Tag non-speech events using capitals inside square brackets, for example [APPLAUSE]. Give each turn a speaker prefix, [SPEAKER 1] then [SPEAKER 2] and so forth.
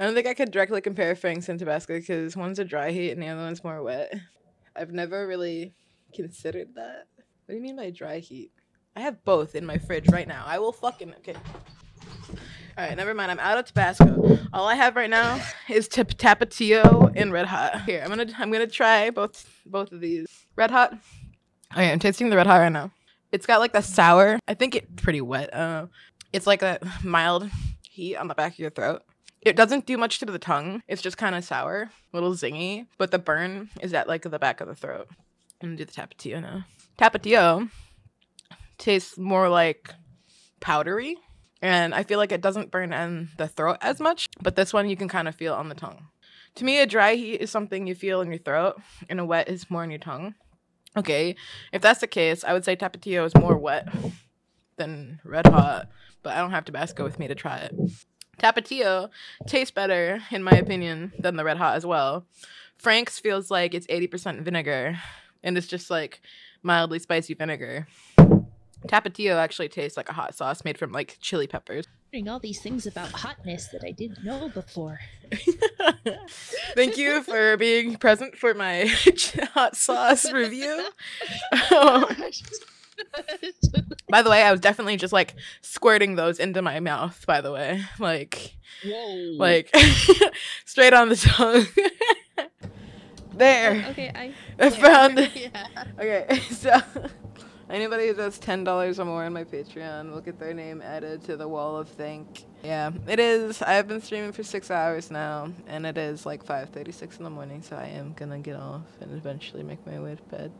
[SPEAKER 1] I don't think I could directly compare Frank's and Tabasco because one's a dry heat and the other one's more wet. I've never really considered that. What do you mean by dry heat? I have both in my fridge right now. I will fucking okay. All right, never mind. I'm out of Tabasco. All I have right now is tap- Tapatio and Red Hot. Here, I'm gonna I'm gonna try both both of these. Red Hot. Okay, I'm tasting the Red Hot right now. It's got like the sour. I think it's pretty wet. Uh, it's like a mild heat on the back of your throat. It doesn't do much to the tongue. It's just kind of sour, a little zingy. But the burn is at like the back of the throat. I'm gonna do the Tapatio now. Tapatio tastes more like powdery and I feel like it doesn't burn in the throat as much, but this one you can kind of feel on the tongue. To me, a dry heat is something you feel in your throat, and a wet is more in your tongue. Okay, if that's the case, I would say Tapatio is more wet than Red Hot, but I don't have Tabasco with me to try it. Tapatio tastes better, in my opinion, than the Red Hot as well. Frank's feels like it's 80% vinegar, and it's just like mildly spicy vinegar. Tapatio actually tastes like a hot sauce made from like chili peppers.
[SPEAKER 2] Learning all these things about hotness that I didn't know before. [LAUGHS]
[SPEAKER 1] Thank you for being present for my [LAUGHS] hot sauce review. [LAUGHS] Oh by the way, I was definitely just like squirting those into my mouth, by the way. [LAUGHS] Like
[SPEAKER 2] Whoa.
[SPEAKER 1] like [LAUGHS] straight on the tongue. [LAUGHS] there.
[SPEAKER 2] Oh, okay, I,
[SPEAKER 1] I found it.
[SPEAKER 2] yeah.
[SPEAKER 1] Okay, so anybody who does ten dollars or more on my Patreon will get their name added to the wall of thank. Yeah, it is. I've been streaming for six hours now, and it is like five thirty-six in the morning, so I am gonna get off and eventually make my way to bed.